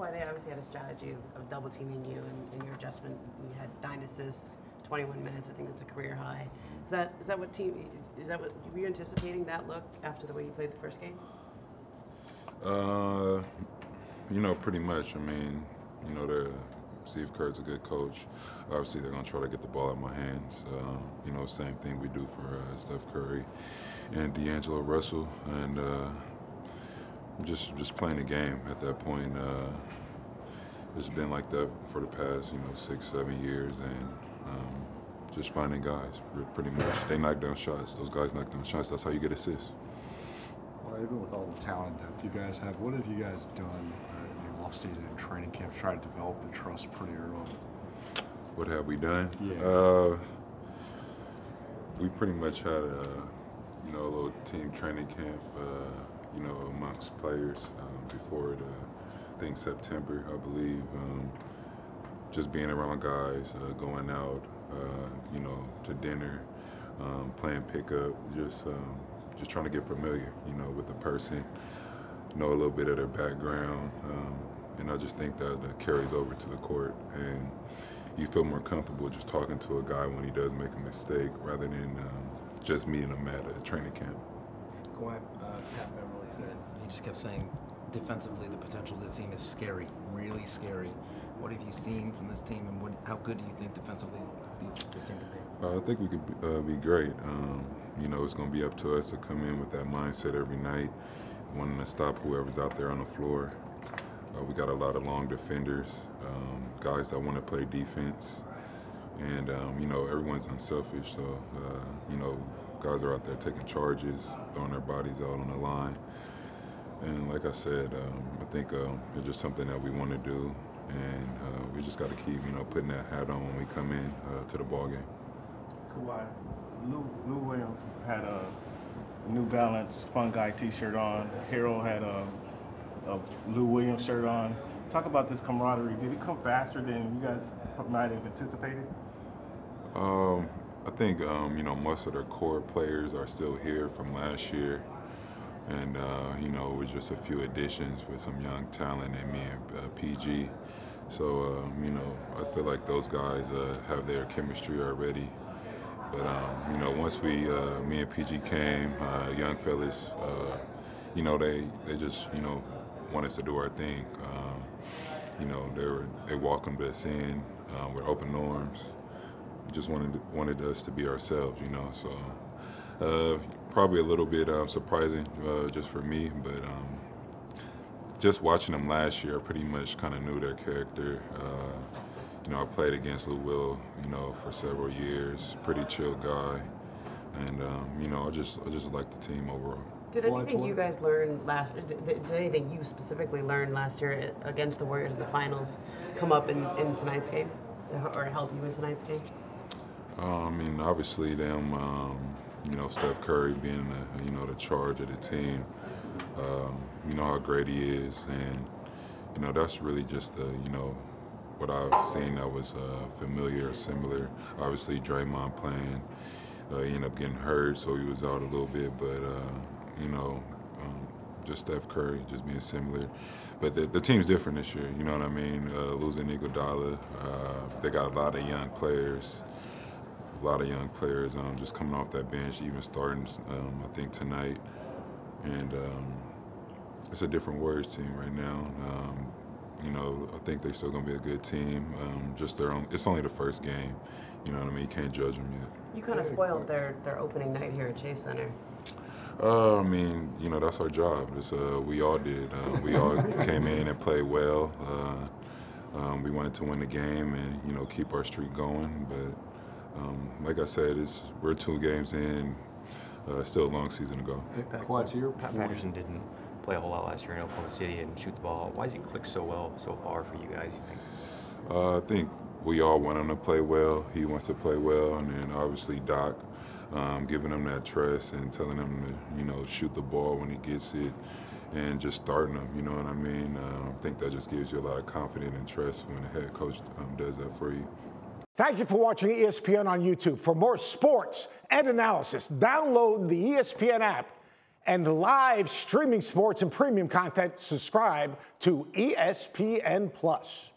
Kawhi, they obviously had a strategy of, of double teaming you and, and your adjustment. You had assists, 21 minutes. I think that's a career high. Is that is that what team? Is that what were you anticipating that look after the way you played the first game? Uh, you know, pretty much. I mean, you know, the Steve Kerr's a good coach. Obviously, they're gonna try to get the ball in my hands. Uh, you know, same thing we do for uh, Steph Curry and D'Angelo Russell, and uh, just just playing the game at that point. Uh, it's been like that for the past, you know, six, seven years, and um, just finding guys, pretty much. They knock down shots. Those guys knock down shots. That's how you get assists. Well, even with all the talent depth you guys have, what have you guys done uh, in the offseason and training camp to try to develop the trust pretty early? What have we done? Yeah. Uh, we pretty much had a, you know, a little team training camp, uh, you know, amongst players um, before the, I think September, I believe. Um, just being around guys, uh, going out, uh, you know, to dinner, um, playing pickup, just um, just trying to get familiar, you know, with the person, know a little bit of their background, um, and I just think that that carries over to the court, and you feel more comfortable just talking to a guy when he does make a mistake, rather than um, just meeting him at a training camp. Kawhi, uh, Pat Beverley said he just kept saying defensively the potential of this team is scary, really scary. What have you seen from this team, and what, how good do you think defensively these, this team can be? I think we could be, uh, be great. Um, you know, it's going to be up to us to come in with that mindset every night, wanting to stop whoever's out there on the floor. Uh, we got a lot of long defenders, um, guys that want to play defense, and um, you know everyone's unselfish. So uh, you know, guys are out there taking charges, throwing their bodies out on the line. And like I said, um, I think um, it's just something that we want to do and uh, we just got to keep, you know, putting that hat on when we come in uh, to the ball game. Kawhi, Lou, Lou Williams had a New Balance Fun Guy T-shirt on. Harrell had a, a Lou Williams shirt on. Talk about this camaraderie. Did it come faster than you guys might have anticipated? I think um, you know most of the core players are still here from last year and uh, you know with just a few additions with some young talent and me and uh, PG. So um, you know I feel like those guys uh, have their chemistry already. But um, you know once we uh, me and PG came, uh, young fellas, uh, you know they they just you know want us to do our thing. Um, you know they were they welcomed us in with open arms. Just wanted wanted us to be ourselves, you know. So probably a little bit um, surprising uh, just for me, but um, just watching them last year, I pretty much kind of knew their character. Uh, you know, I played against Lou Will, you know, for several years. Pretty chill guy, and um, you know, I just I just like the team overall. Did anything you guys learn last? Did, did, anything you specifically learn last year against the Warriors in the finals come up in, in tonight's game, or help you in tonight's game? Uh, I mean, obviously them um, you know, Steph Curry being the, you know, the charge of the team. Um, you know how great he is, and you know that's really just you know what I've seen that was uh, familiar or similar. Obviously, Draymond playing, uh, he ended up getting hurt, so he was out a little bit. But uh, you know, um, just Steph Curry just being similar. But the, the team's different this year. You know what I mean? Uh, losing Iguodala, uh, they got a lot of young players a lot of young players um, just coming off that bench, even starting, um, I think, tonight. And um, it's a different Warriors team right now. Um, you know, I think they're still going to be a good team. Um, just their own, it's only the first game. You know what I mean? You can't judge them yet. You kind of spoiled their, their opening night here at Chase Center. Uh, I mean, you know, that's our job. It's, uh, we all did. Uh, we all came in and played well. Uh, um, we wanted to win the game and, you know, keep our streak going. But um, like I said, it's we're two games in. Uh, still a long season to go. Quad to your Pat Patterson didn't play a whole lot last year in Oklahoma City and shoot the ball. Why has he clicked so well so far for you guys? You think? Uh, I think we all want him to play well. He wants to play well, and then obviously Doc um, giving him that trust and telling him to you know shoot the ball when he gets it and just starting him. You know what I mean? Uh, I think that just gives you a lot of confidence and trust when the head coach um, does that for you. Thank you for watching ESPN on YouTube. For more sports and analysis, download the ESPN app and live streaming sports and premium content, subscribe to ESPN Plus.